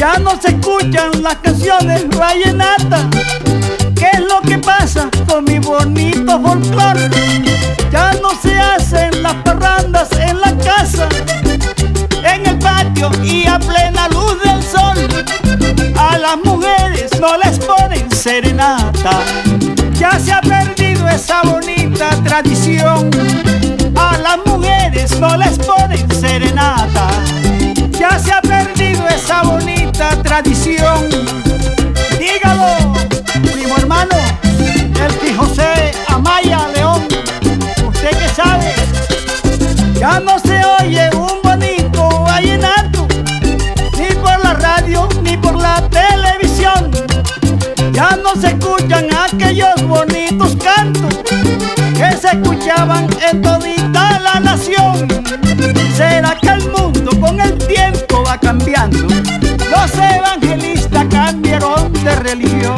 Ya no se escuchan las canciones vallenatas. ¿Qué es lo que pasa con mi bonito folclor? Ya no se hacen las parrandas en la casa, en el patio y a plena luz del sol. A las mujeres no les ponen serenata. Ya se ha perdido esa bonita tradición. A las mujeres no les ponen serenata. Ya se ha perdido esa bonita tradición. Dígalo, primo hermano, el que José Amaya León. Usted que sabe, ya no se oye un bonito vallenato, ni por la radio ni por la televisión. Ya no se escuchan aquellos bonitos cantos que se escuchaban en todita la nación. Religión.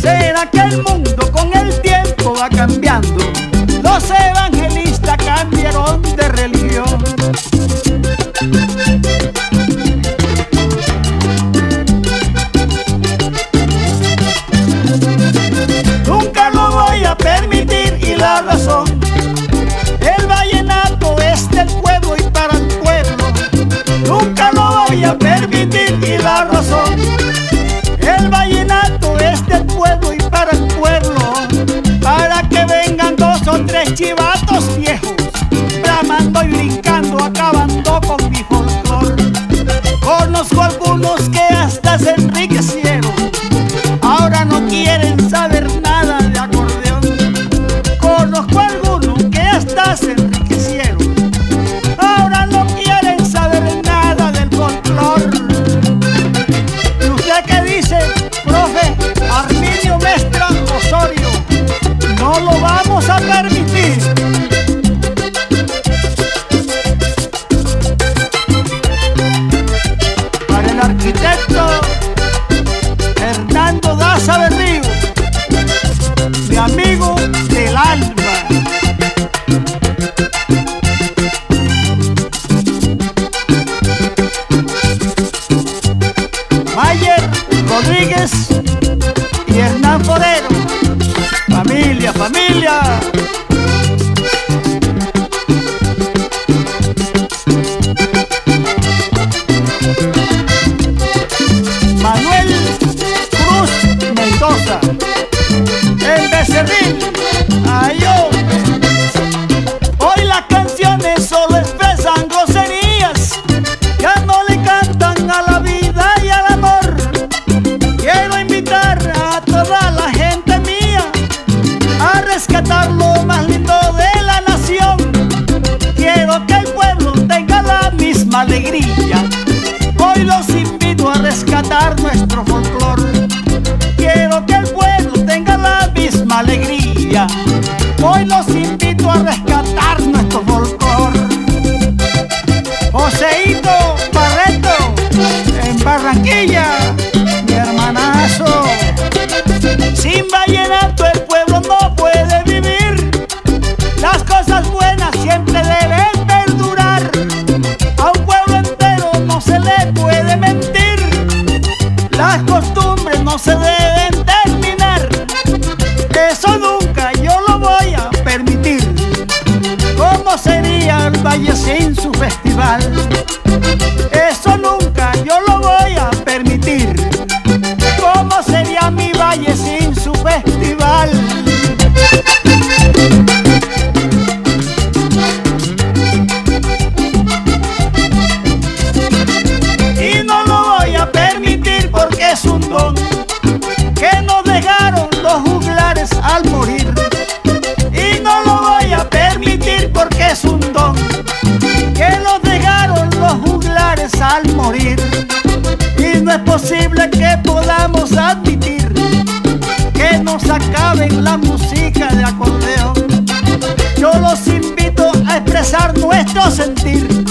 ¿Será que el mundo con el tiempo va cambiando? Los evangelistas cambiaron de religión. Con mi folclor. Conozco algunos que hasta se enriquecieron. família. La misma sin su festival? Eso nunca yo lo voy a permitir. ¿Cómo sería mi valle sin su festival? Y no lo voy a permitir porque es un don posible que podamos admitir que nos acaben la música de acordeón. Yo los invito a expresar nuestro sentir.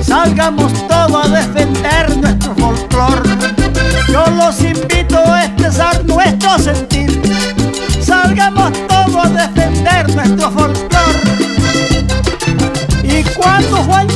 Salgamos todos a defender nuestro folclor. Yo los invito a expresar nuestro sentir. Salgamos todos a defender nuestro folclor. cuando Juan